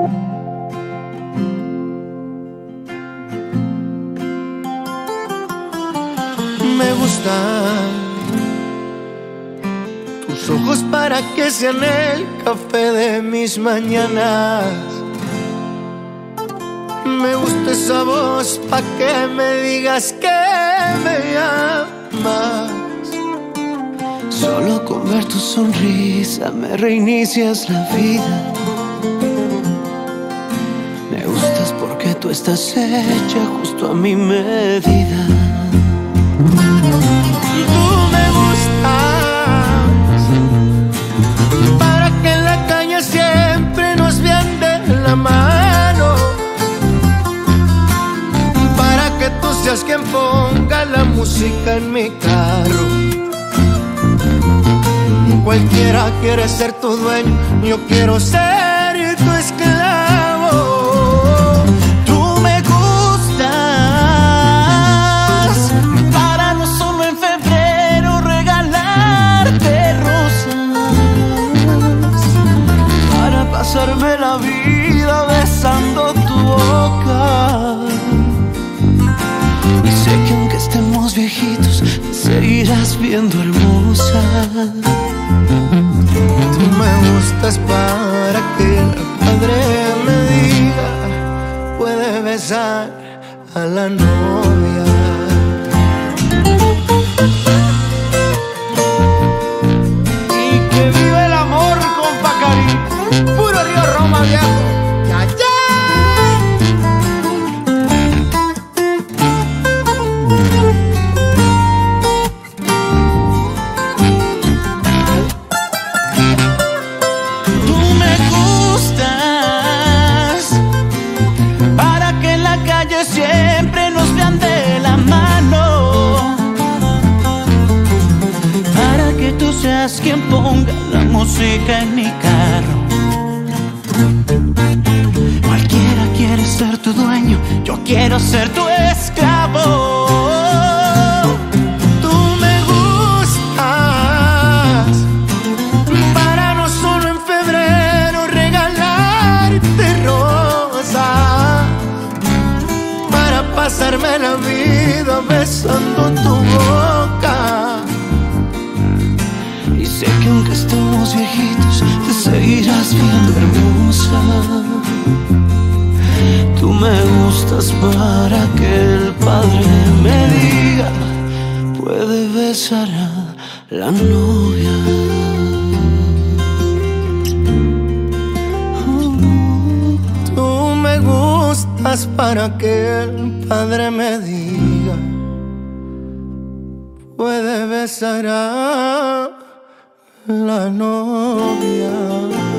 Me gustan tus ojos para que sean el café de mis mañanas. Me gusta esa voz pa' que me digas que me amas. Solo con ver tu sonrisa me reinicias la vida. Porque tú estás hecha justo a mi medida. Tú me gustas para que en la calle siempre nos vean de la mano. Para que tú seas quien ponga la música en mi carro. Cualquiera quiere ser tu dueño, yo quiero ser la vida besando tu boca. Y sé que aunque estemos viejitos, seguirás viendo hermosa. Tú me gustas para que el padre me diga, puede besar a la novia. Y que vive seas quien ponga la música en mi carro. Cualquiera quiere ser tu dueño, yo quiero ser tu esclavo. Tú me gustas para no solo en febrero regalarte rosas, para pasarme la vida besando tu viejitos, te seguirás viendo hermosa. Tú me gustas para que el padre me diga, puede besar a la novia. Tú me gustas para que el padre me diga, puede besar a la novia.